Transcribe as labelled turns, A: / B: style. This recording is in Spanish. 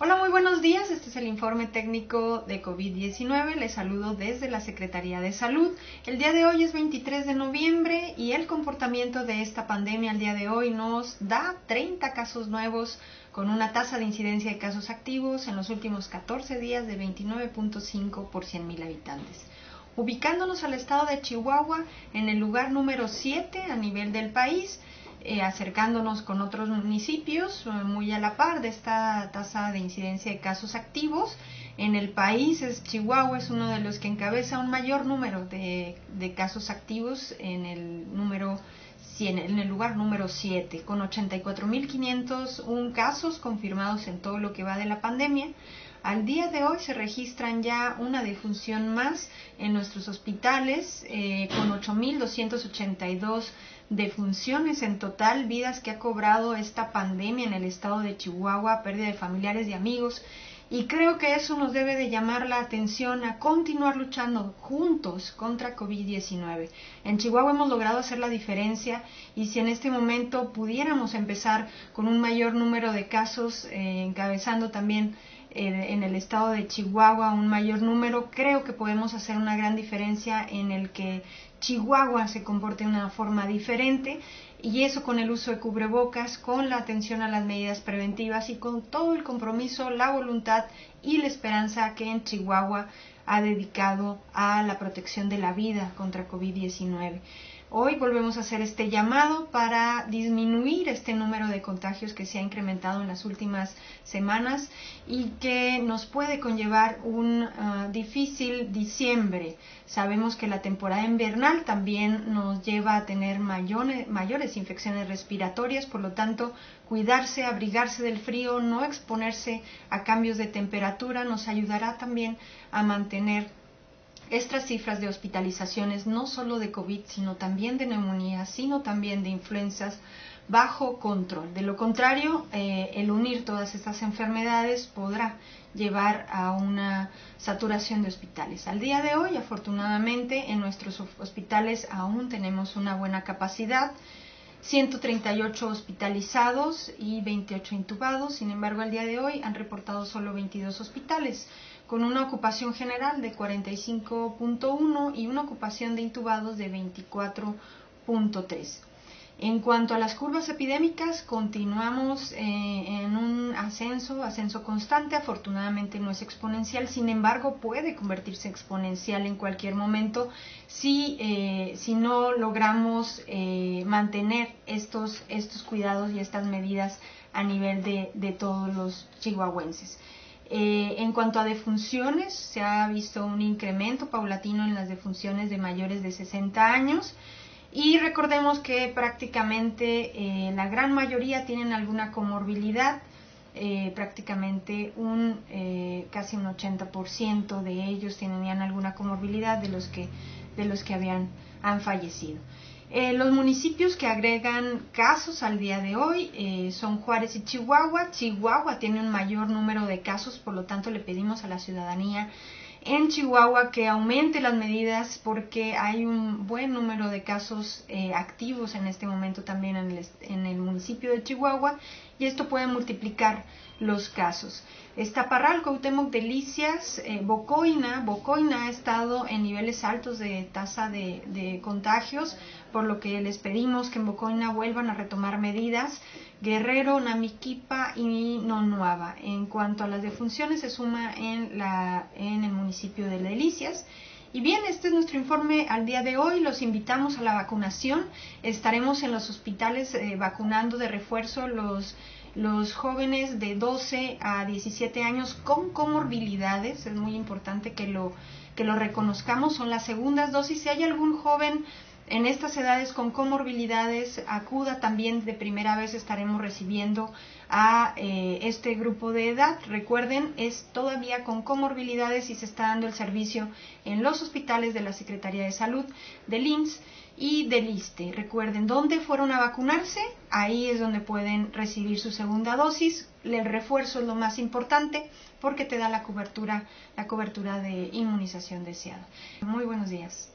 A: Hola, muy buenos días. Este es el informe técnico de COVID-19. Les saludo desde la Secretaría de Salud. El día de hoy es 23 de noviembre y el comportamiento de esta pandemia al día de hoy nos da 30 casos nuevos con una tasa de incidencia de casos activos en los últimos 14 días de 29.5 por 100.000 habitantes ubicándonos al estado de Chihuahua en el lugar número 7 a nivel del país eh, acercándonos con otros municipios eh, muy a la par de esta tasa de incidencia de casos activos. En el país, es Chihuahua es uno de los que encabeza un mayor número de, de casos activos en el número en el lugar número 7, con 84.501 casos confirmados en todo lo que va de la pandemia. Al día de hoy se registran ya una defunción más en nuestros hospitales, eh, con 8.282 defunciones en total, vidas que ha cobrado esta pandemia en el estado de Chihuahua, pérdida de familiares y amigos. Y creo que eso nos debe de llamar la atención a continuar luchando juntos contra COVID-19. En Chihuahua hemos logrado hacer la diferencia y si en este momento pudiéramos empezar con un mayor número de casos, eh, encabezando también en el estado de Chihuahua un mayor número, creo que podemos hacer una gran diferencia en el que Chihuahua se comporte de una forma diferente y eso con el uso de cubrebocas, con la atención a las medidas preventivas y con todo el compromiso, la voluntad y la esperanza que en Chihuahua ha dedicado a la protección de la vida contra COVID-19. Hoy volvemos a hacer este llamado para disminuir este número de contagios que se ha incrementado en las últimas semanas y que nos puede conllevar un ah, difícil diciembre. Sabemos que la temporada invernal también nos lleva a tener mayores, mayores infecciones respiratorias, por lo tanto, cuidarse, abrigarse del frío, no exponerse a cambios de temperatura nos ayudará también a mantener estas cifras de hospitalizaciones, no solo de COVID, sino también de neumonía, sino también de influencias, bajo control. De lo contrario, eh, el unir todas estas enfermedades podrá llevar a una saturación de hospitales. Al día de hoy, afortunadamente, en nuestros hospitales aún tenemos una buena capacidad. 138 hospitalizados y 28 intubados. Sin embargo, al día de hoy han reportado solo 22 hospitales con una ocupación general de 45.1 y una ocupación de intubados de 24.3. En cuanto a las curvas epidémicas, continuamos eh, en un ascenso, ascenso constante, afortunadamente no es exponencial, sin embargo puede convertirse exponencial en cualquier momento si, eh, si no logramos eh, mantener estos, estos cuidados y estas medidas a nivel de, de todos los chihuahuenses. Eh, en cuanto a defunciones, se ha visto un incremento paulatino en las defunciones de mayores de 60 años. Y recordemos que prácticamente eh, la gran mayoría tienen alguna comorbilidad, eh, prácticamente un casi un 80% de ellos tenían alguna comorbilidad de los que de los que habían han fallecido. Eh, los municipios que agregan casos al día de hoy eh, son Juárez y Chihuahua. Chihuahua tiene un mayor número de casos, por lo tanto le pedimos a la ciudadanía en Chihuahua que aumente las medidas porque hay un buen número de casos eh, activos en este momento también en el, en el, municipio de Chihuahua y esto puede multiplicar los casos. Estaparral, Cuauhtémoc, Delicias, eh, Bocoina, Bocoina ha estado en niveles altos de tasa de, de contagios, por lo que les pedimos que en Bocoina vuelvan a retomar medidas. Guerrero, Namiquipa y Nonuava. En cuanto a las defunciones, se suma en, la, en el municipio de Delicias. Y bien, este es nuestro informe al día de hoy. Los invitamos a la vacunación. Estaremos en los hospitales eh, vacunando de refuerzo los, los jóvenes de 12 a 17 años con comorbilidades. Es muy importante que lo, que lo reconozcamos. Son las segundas dosis. Si hay algún joven en estas edades con comorbilidades, acuda también de primera vez, estaremos recibiendo a eh, este grupo de edad. Recuerden, es todavía con comorbilidades y se está dando el servicio en los hospitales de la Secretaría de Salud, del IMSS y del ISTE. Recuerden, ¿dónde fueron a vacunarse? Ahí es donde pueden recibir su segunda dosis. El refuerzo es lo más importante porque te da la cobertura, la cobertura de inmunización deseada. Muy buenos días.